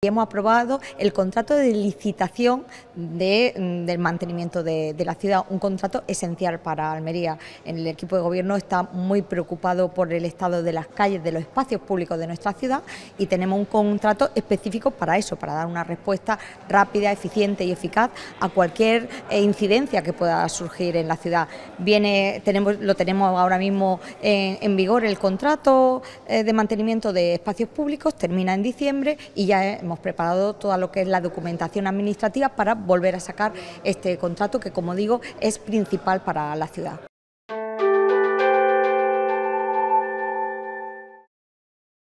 Hemos aprobado el contrato de licitación mm, del mantenimiento de, la ciudad, un contrato esencial para Almería. El equipo de gobierno está muy preocupado por el estado de las calles, de los espacios públicos de nuestra ciudad y tenemos un contrato específico para eso, para dar una respuesta rápida, eficiente y eficaz a cualquier eh, incidencia que pueda surgir en la ciudad. Viene, lo tenemos ahora mismo en, vigor el contrato eh, de mantenimiento de espacios públicos, termina en diciembre y ya hemos preparado toda lo que es la documentación administrativa para volver a sacar este contrato que, como digo, es principal para la ciudad.